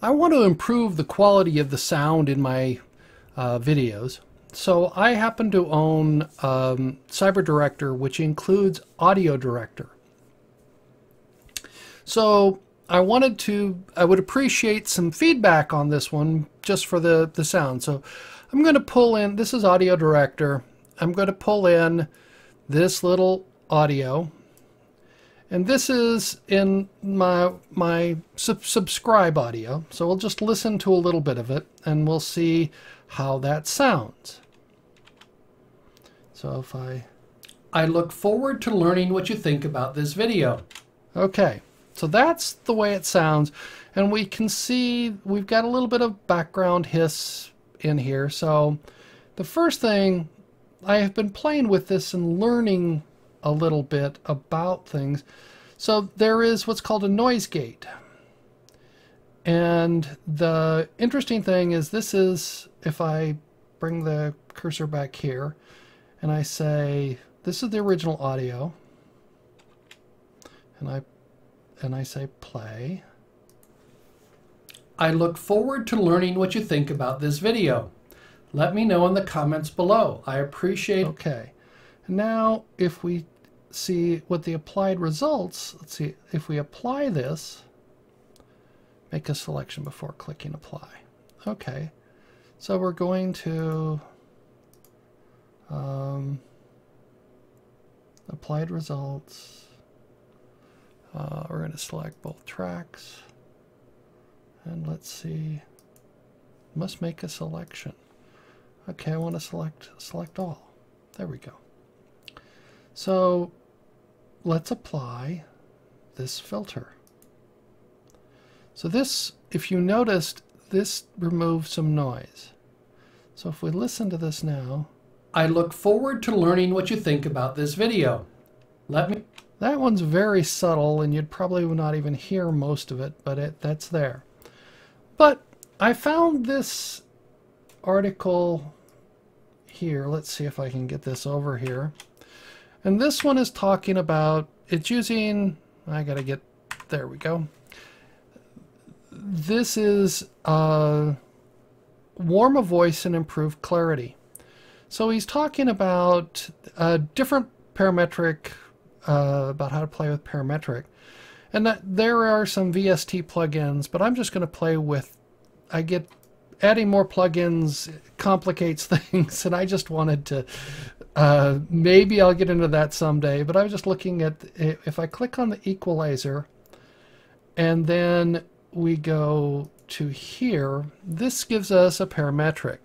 I want to improve the quality of the sound in my uh, videos. So I happen to own um, Cyber Director, which includes Audio Director. So I wanted to, I would appreciate some feedback on this one just for the, the sound. So I'm going to pull in, this is Audio Director. I'm going to pull in this little audio. And this is in my, my sub subscribe audio. So we'll just listen to a little bit of it and we'll see how that sounds. So if I... I look forward to learning what you think about this video. Okay. So that's the way it sounds. And we can see we've got a little bit of background hiss in here. So the first thing, I have been playing with this and learning a little bit about things. So there is what's called a noise gate. And the interesting thing is this is, if I bring the cursor back here and I say, this is the original audio, and I and I say play. I look forward to learning what you think about this video. Let me know in the comments below. I appreciate Okay. Now if we see what the applied results, let's see, if we apply this, make a selection before clicking apply. Okay. So we're going to um, applied results. Uh, we're going to select both tracks. And let's see. Must make a selection. Okay, I want to select select all. There we go. So let's apply this filter. So this, if you noticed, this removes some noise. So if we listen to this now. I look forward to learning what you think about this video. Let me that one's very subtle and you'd probably not even hear most of it, but it, that's there. But I found this article here. Let's see if I can get this over here. And this one is talking about, it's using, I gotta get, there we go. This is uh, warm a voice and improve clarity. So he's talking about uh, different parametric uh, about how to play with parametric. And that there are some VST plugins, but I'm just going to play with, I get, adding more plugins complicates things, and I just wanted to, uh, maybe I'll get into that someday, but I was just looking at, if I click on the equalizer, and then we go to here, this gives us a parametric.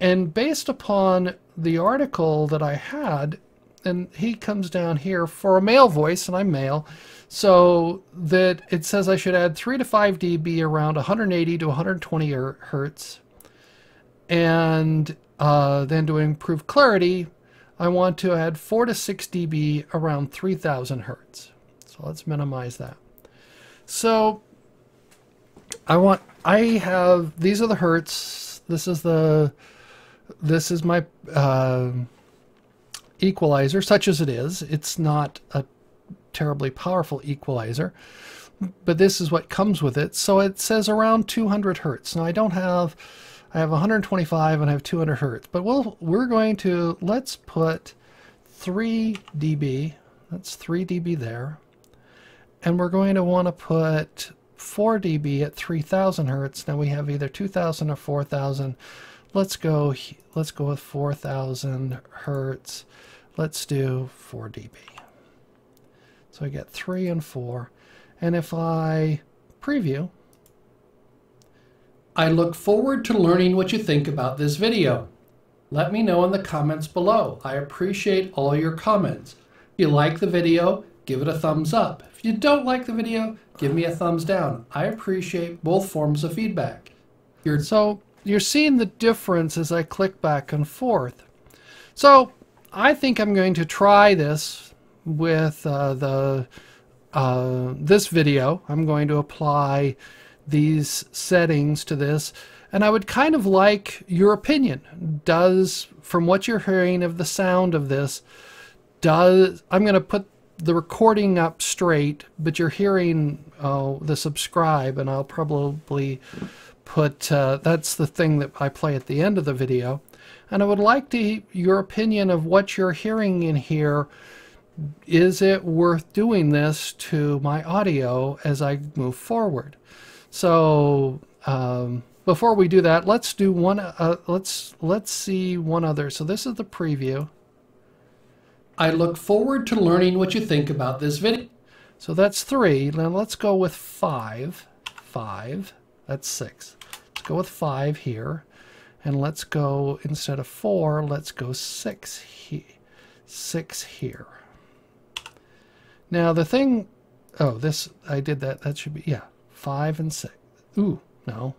And based upon the article that I had, and he comes down here for a male voice, and I'm male, so that it says I should add 3 to 5 dB around 180 to 120 hertz. And uh, then to improve clarity, I want to add 4 to 6 dB around 3000 hertz. So let's minimize that. So I want, I have, these are the hertz. This is the, this is my, uh, equalizer, such as it is. It's not a terribly powerful equalizer, but this is what comes with it. So it says around 200 hertz. Now I don't have, I have 125 and I have 200 hertz, but we'll, we're going to, let's put 3 dB, that's 3 dB there, and we're going to want to put 4 dB at 3000 hertz. Now we have either 2000 or 4000. Let's go, let's go with 4000 hertz. Let's do 4 dB. So I get 3 and 4. And if I preview, I look forward to learning what you think about this video. Let me know in the comments below. I appreciate all your comments. If you like the video, give it a thumbs up. If you don't like the video, give me a thumbs down. I appreciate both forms of feedback. You're so you're seeing the difference as I click back and forth. So I think I'm going to try this with uh, the uh, this video. I'm going to apply these settings to this and I would kind of like your opinion. Does, from what you're hearing of the sound of this, does, I'm going to put the recording up straight, but you're hearing uh, the subscribe, and I'll probably put uh, that's the thing that I play at the end of the video. And I would like to your opinion of what you're hearing in here. Is it worth doing this to my audio as I move forward? So um, before we do that, let's do one. Uh, let's let's see one other. So this is the preview. I look forward to learning what you think about this video. So that's three. Now let's go with five. Five. That's six. Let's go with five here. And let's go, instead of four, let's go six, he six here. Now the thing, oh, this, I did that, that should be, yeah, five and six. Ooh, no.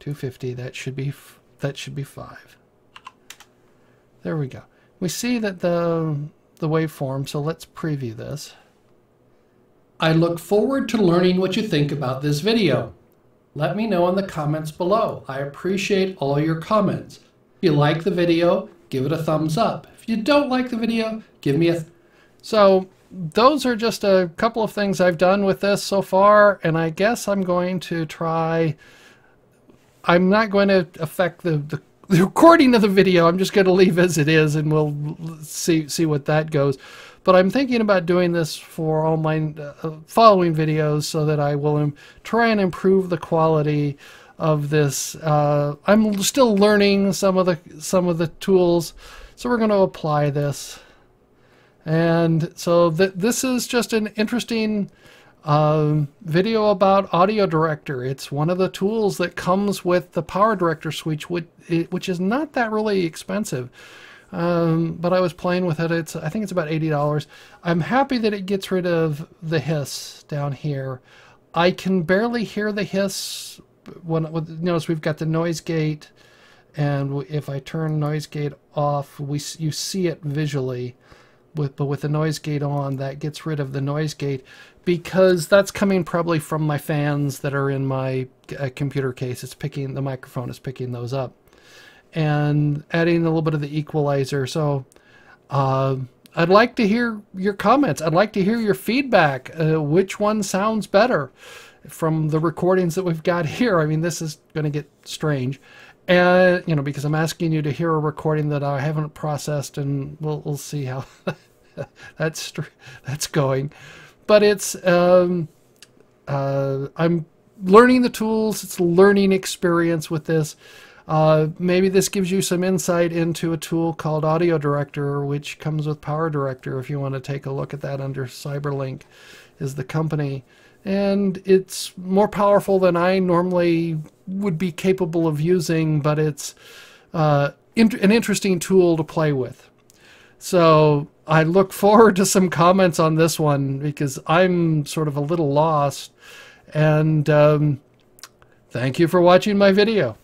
250, that should be, that should be five. There we go we see that the, the waveform, so let's preview this. I look forward to learning what you think about this video. Let me know in the comments below. I appreciate all your comments. If you like the video, give it a thumbs up. If you don't like the video, give me a... so those are just a couple of things I've done with this so far, and I guess I'm going to try... I'm not going to affect the, the the recording of the video I'm just going to leave as it is and we'll see see what that goes. But I'm thinking about doing this for all my uh, following videos so that I will try and improve the quality of this. Uh, I'm still learning some of the some of the tools, so we're going to apply this. And so th this is just an interesting um, video about Audio Director. It's one of the tools that comes with the Power Director switch, which, which is not that really expensive. Um, but I was playing with it. It's I think it's about eighty dollars. I'm happy that it gets rid of the hiss down here. I can barely hear the hiss when notice we've got the noise gate, and if I turn noise gate off, we you see it visually with but with the noise gate on that gets rid of the noise gate because that's coming probably from my fans that are in my uh, computer case it's picking the microphone is picking those up and adding a little bit of the equalizer so uh, I'd like to hear your comments I'd like to hear your feedback uh, which one sounds better from the recordings that we've got here I mean this is going to get strange and you know because I'm asking you to hear a recording that I haven't processed, and we'll we'll see how that's that's going. But it's um, uh, I'm learning the tools. It's a learning experience with this. Uh, maybe this gives you some insight into a tool called Audio Director, which comes with Power Director. If you want to take a look at that under Cyberlink, is the company and it's more powerful than I normally would be capable of using, but it's uh, in an interesting tool to play with. So I look forward to some comments on this one because I'm sort of a little lost. And um, thank you for watching my video.